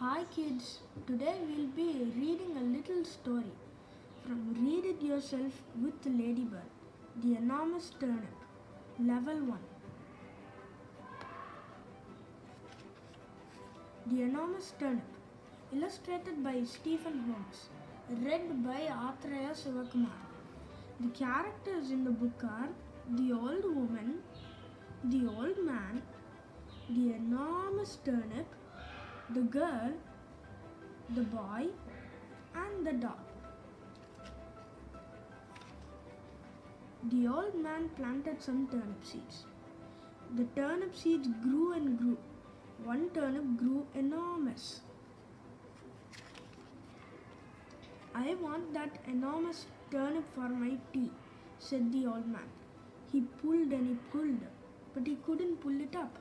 Hi kids, today we'll be reading a little story from Read It Yourself with Ladybird, The Enormous Turnip, Level 1. The Enormous Turnip, illustrated by Stephen Holmes, read by Aathreya Sivakumar. The characters in the book are the old woman, the old man, the enormous turnip, the girl, the boy, and the dog. The old man planted some turnip seeds. The turnip seeds grew and grew. One turnip grew enormous. I want that enormous turnip for my tea, said the old man. He pulled and he pulled, but he couldn't pull it up.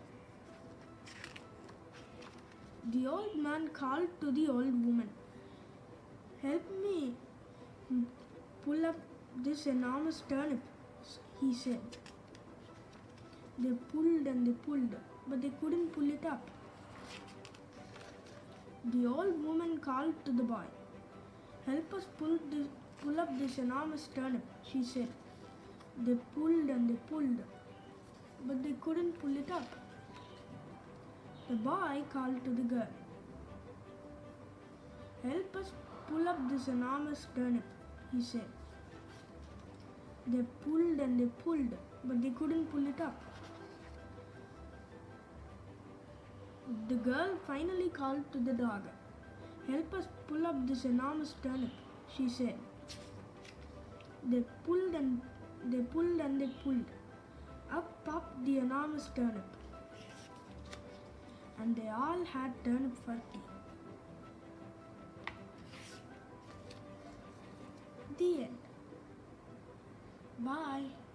The old man called to the old woman. Help me pull up this enormous turnip, he said. They pulled and they pulled, but they couldn't pull it up. The old woman called to the boy. Help us pull, this, pull up this enormous turnip, she said. They pulled and they pulled, but they couldn't pull it up. The boy called to the girl. Help us pull up this enormous turnip, he said. They pulled and they pulled, but they couldn't pull it up. The girl finally called to the dog. Help us pull up this enormous turnip, she said. They pulled and they pulled and they pulled. Up popped the enormous turnip. And they all had for tea. The end. Bye.